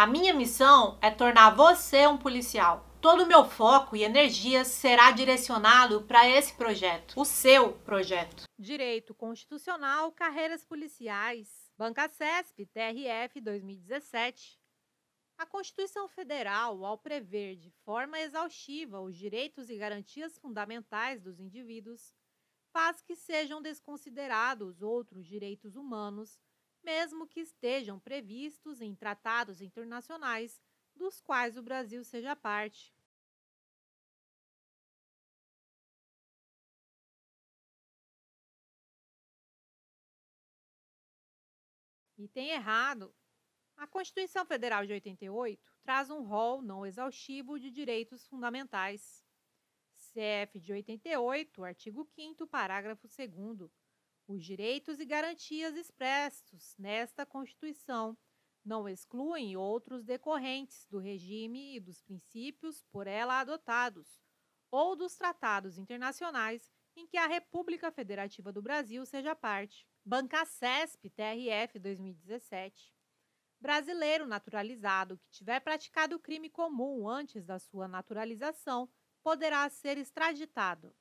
A minha missão é tornar você um policial. Todo o meu foco e energia será direcionado para esse projeto, o seu projeto. Direito Constitucional, Carreiras Policiais, Banca CESP, TRF 2017. A Constituição Federal, ao prever de forma exaustiva os direitos e garantias fundamentais dos indivíduos, faz que sejam desconsiderados outros direitos humanos mesmo que estejam previstos em tratados internacionais dos quais o Brasil seja parte. Item errado. A Constituição Federal de 88 traz um rol não exaustivo de direitos fundamentais. CF de 88, artigo 5 parágrafo 2 os direitos e garantias expressos nesta Constituição não excluem outros decorrentes do regime e dos princípios por ela adotados ou dos tratados internacionais em que a República Federativa do Brasil seja parte. Banca CESP TRF 2017. Brasileiro naturalizado que tiver praticado crime comum antes da sua naturalização poderá ser extraditado.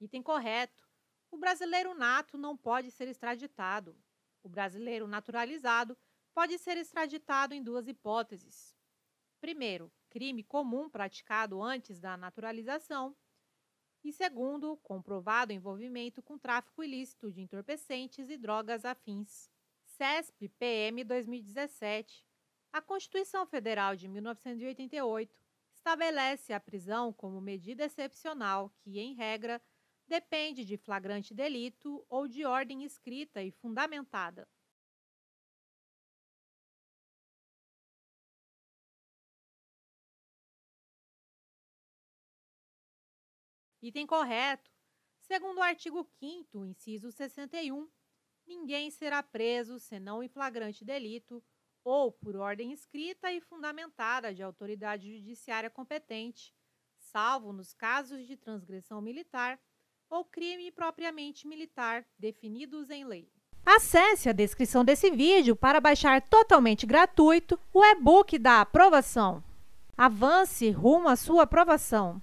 Item correto. O brasileiro nato não pode ser extraditado. O brasileiro naturalizado pode ser extraditado em duas hipóteses. Primeiro, crime comum praticado antes da naturalização. E segundo, comprovado envolvimento com tráfico ilícito de entorpecentes e drogas afins. CESP PM 2017. A Constituição Federal de 1988 estabelece a prisão como medida excepcional que, em regra, depende de flagrante delito ou de ordem escrita e fundamentada. Item correto. Segundo o artigo 5 inciso 61, ninguém será preso senão em flagrante delito ou por ordem escrita e fundamentada de autoridade judiciária competente, salvo nos casos de transgressão militar ou crime propriamente militar definidos em lei. Acesse a descrição desse vídeo para baixar totalmente gratuito o e-book da aprovação. Avance rumo à sua aprovação.